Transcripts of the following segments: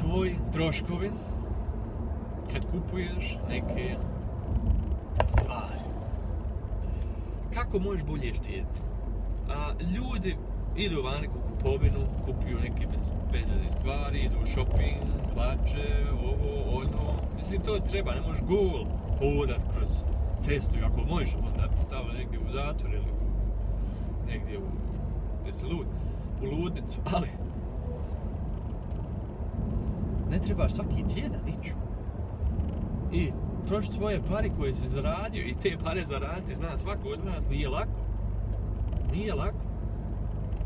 tvoji troškovi kad kupuješ neke stvari. Kako možeš bolje štediti? A, ljudi idu vani u kupovinu, kupuju neke bez, stvari, idu u shopping, plaće, ovo, ono. Mislim, to treba, ne možeš gol hodat kroz cestu, ako možeš, onda te stave negdje u zatvor ili negdje u, gdje si lud, u ludnicu, ali ne trebaš svaki tjedan ići. I trošiti svoje pare koje si zaradio i te pare zaraditi, zna svako od nas, nije lako. Nije lako.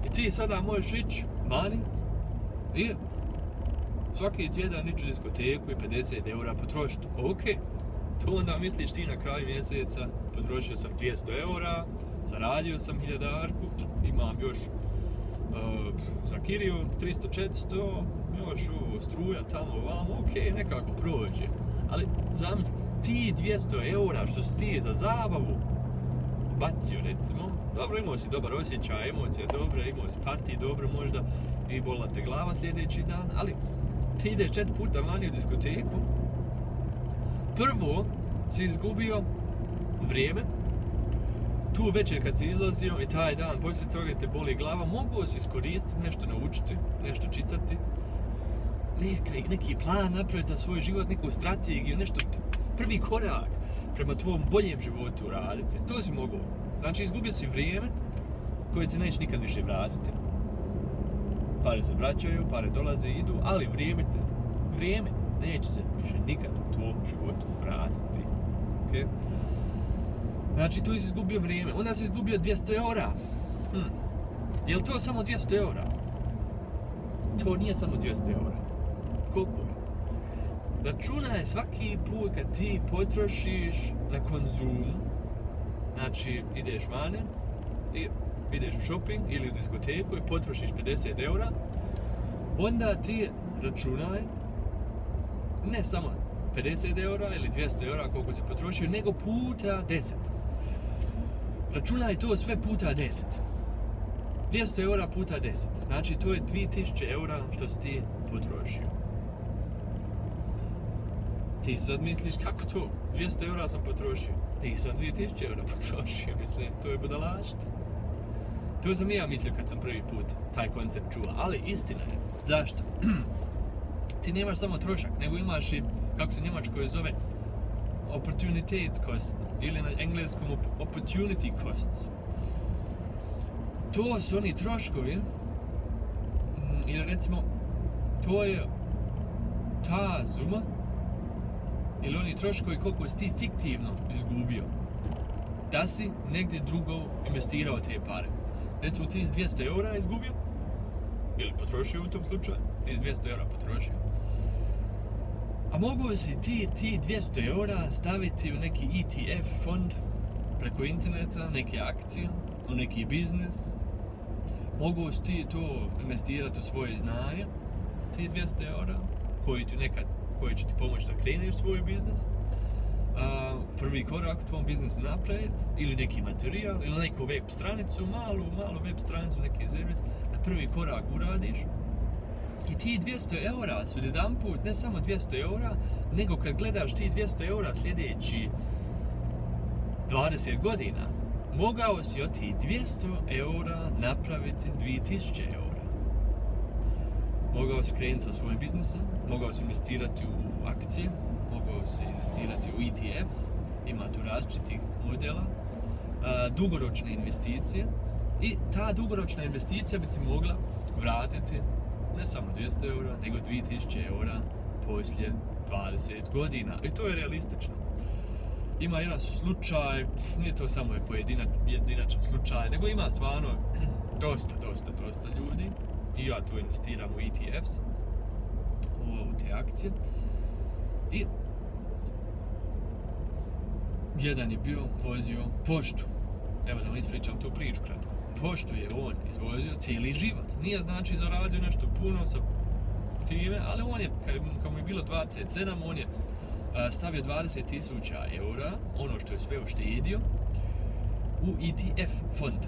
I ti sada možeš ići vani i svaki tjedan ići u diskoteku i 50 eura potrošiti. Ok, to onda misliš ti na kraju mjeseca, potrošio sam 200 eura, zaradio sam hiljadarku, imam još uh, za kiriju 300-400, još ovo, struja tamo, vamo, ok, nekako prođe. Ali, zamisli, ti 200 eura što si ti za zabavu bacio, recimo, dobro, imao si dobar osjećaj, emocije dobre, imao si partij dobro možda i bola te glava sljedeći dan, ali ti ideš četiri puta vani u diskoteku, prvo si izgubio vrijeme, tu večer kad si izlazio i taj dan, poslije toga te boli glava, mogu si iskoristiti, nešto naučiti, nešto čitati, neki, neki plan napraviti za svoj život, neku strategiju, nešto, prvi korak prema tvom boljem životu raditi. To si mogu. Znači, izgubio si vrijeme koje se neće nikad više vratiti. Pare se vraćaju, pare dolaze i idu, ali vrijeme te, vrijeme neće se više nikad u tvom životu vratiti. Okay? Znači, tu si izgubio vrijeme. Onda si izgubio 200 eura. Hm. Je li to samo 200 eura? To nije samo 200 eura. Koliko? Računaj svaki put kad ti potrošiš na konzum, znači ideš vane i ideš u shopping ili u diskoteku i potrošiš 50 eura, onda ti računaj ne samo 50 eura ili 200 eura koliko si potrošio, nego puta 10. Računaj to sve puta 10. 200 eura puta 10. Znači to je 2000 eura što si ti potrošio. Ti sad misliš kako to? 200 eura sam potrošio. Nisam 2000 eura potrošio, mislim, to je budalaština. To sam i ja mislio kad sam prvi put taj koncept čuo, ali istina je. Zašto? ti nemaš samo trošak, nego imaš i, kako se njemačko zove, opportunities cost, ili na engleskom opportunity costs. To su oni troškovi, mm, ili recimo, to je ta suma, ili oni troškovi koliko si ti fiktivno izgubio, da si negdje drugo investirao te pare. Recimo ti iz 200 eura izgubio, ili potrošio u tom slučaju, ti iz 200 eura potrošio, a mogu si ti, ti 200 eura staviti u neki ETF fond preko interneta, neke akcije, u neki biznis. Mogu si ti to investirati u svoje znanje, ti 200 eura, koji, ti nekad, koji će ti pomoći da kreneš svoj biznis. A, prvi korak u tvom biznisu napraviti, ili neki materijal, ili neku web stranicu, malu, malu web stranicu, neki servis, da prvi korak uradiš, i ti 200 eura su jedan put, ne samo 200 eura, nego kad gledaš ti 200 eura sljedeći 20 godina, mogao si od ti 200 eura napraviti 2000 eura. Mogao si krenuti sa svojim biznisom, mogao si investirati u akcije, mogao si investirati u ETFs, ima tu različitih modela, dugoročne investicije i ta dugoročna investicija bi ti mogla vratiti ne samo 200 eura, nego 2000 eura poslije 20 godina. I to je realistično. Ima jedan slučaj, nije to samo pojedinač, jedinačan slučaj, nego ima stvarno dosta, dosta, dosta ljudi. I ja tu investiram u ETFs, u te akcije. I jedan je bio, vozio poštu. Evo da vam ispričam tu priču kratko pošto je on izvozio cijeli život. Nije znači zaradio nešto puno sa time, ali on je, kad mu je bilo 27, on je stavio 20.000 eura, ono što je sve uštedio, u ETF fond.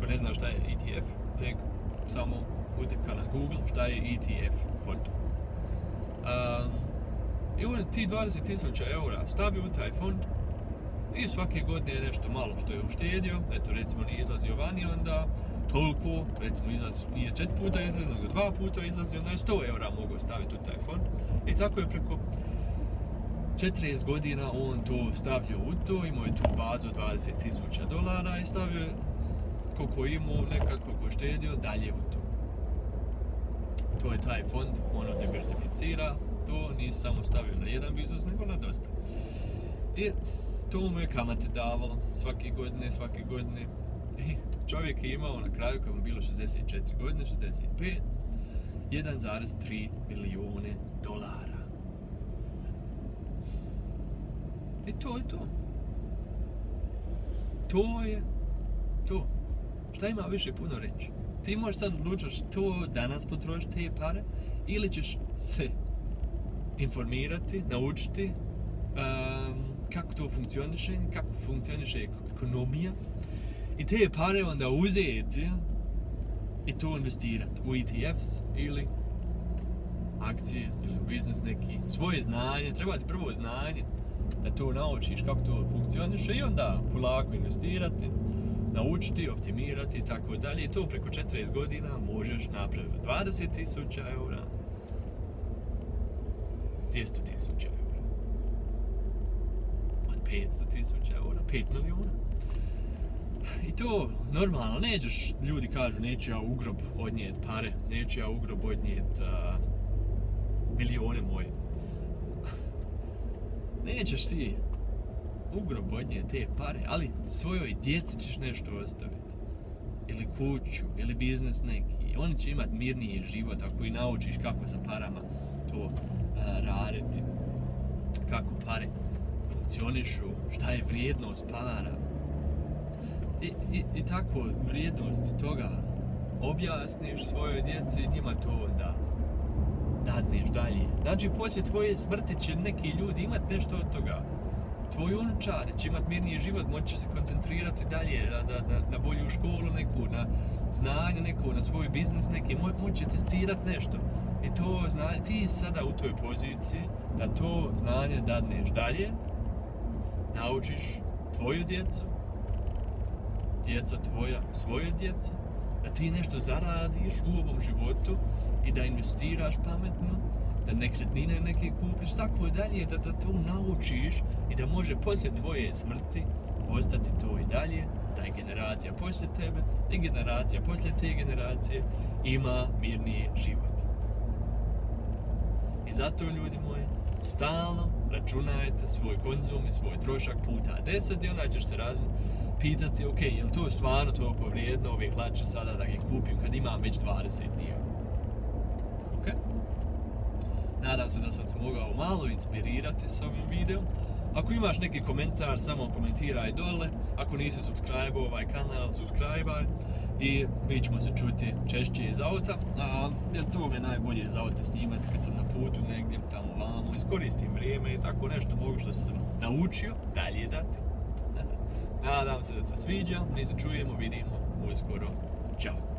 Ko ne zna šta je ETF, nek samo utrka na Google šta je ETF fond. Um, I onda ti 20.000 eura stavi u taj fond i svake godine nešto malo što je uštedio, eto recimo nije izlazio vani, onda toliko, recimo izlaz, nije čet puta izlazio, nego dva puta izlazio, onda je 100 eura mogao staviti u taj fond. I tako je preko 40 godina on to stavio u to, imao je tu bazu 20.000 dolara i stavio je koliko imao, nekad koliko štedio, dalje u to. To je taj fond, ono diversificira, to nije samo stavio na jedan biznis, nego na dosta. I to mu je kamate davalo svake godine, svake godine. I čovjek je imao na kraju, kad mu bilo 64 godine, 65, 1,3 milijune dolara. I to je to. To je to. Šta ima više puno reći? Ti možeš sad odlučiti to danas potrošiti te pare ili ćeš se informirati, naučiti um, kako to funkcioniše, kako funkcioniše ekonomija i te pare onda uzeti i to investirati u ETFs ili akcije ili u biznis neki. Svoje znanje, treba ti prvo znanje da to naučiš kako to funkcioniše i onda polako investirati, naučiti, optimirati i tako dalje. I to preko 40 godina možeš napraviti 20.000 eura, 200.000 eura. 500 tisuća eura, 5 milijuna. I to normalno, nećeš, ljudi kažu neću ja u grob odnijet pare, neću ja u grob odnijet uh, milijone moje. Nećeš ti u grob odnijet te pare, ali svojoj djeci ćeš nešto ostaviti. Ili kuću, ili biznes neki. Oni će imat mirniji život ako i naučiš kako sa parama to raditi. Kako pare funkcionišu, šta je vrijednost para. I, i, i tako vrijednost toga objasniš svojoj djeci, njima to da dadneš dalje. Znači, poslije tvoje smrti će neki ljudi imat nešto od toga. Tvoji unučari će imat mirniji život, moći se koncentrirati dalje na, na, na, bolju školu neku, na znanje neku, na svoj biznis neki, mo, moći testirat nešto. I to znanje, ti sada u toj poziciji da to znanje dadneš dalje, naučiš tvoju djecu, djeca tvoja svoje djecu, da ti nešto zaradiš u ovom životu i da investiraš pametno, da nekretnine neke kupiš, tako dalje, da, da to naučiš i da može poslije tvoje smrti ostati to i dalje, da je generacija poslije tebe i generacija poslije te generacije ima mirniji život. I zato, ljudi moji, stalno računajte svoj konzum i svoj trošak puta 10 i onda ćeš se razmi pitati, ok, je li to stvarno toliko vrijedno ove hlače sada da ih kupim kad imam već 20 dio. Ok? Nadam se da sam te mogao malo inspirirati s ovim videom. Ako imaš neki komentar, samo komentiraj dole. Ako nisi subscribe ovaj kanal, subscribe i mi ćemo se čuti češće iz auta, jer to je najbolje iz auta snimati kad sam na putu negdje tamo vamo, iskoristim vrijeme i tako nešto mogu što sam naučio dalje dati. Nadam se da se sviđa, mi se čujemo, vidimo uskoro. Ćao!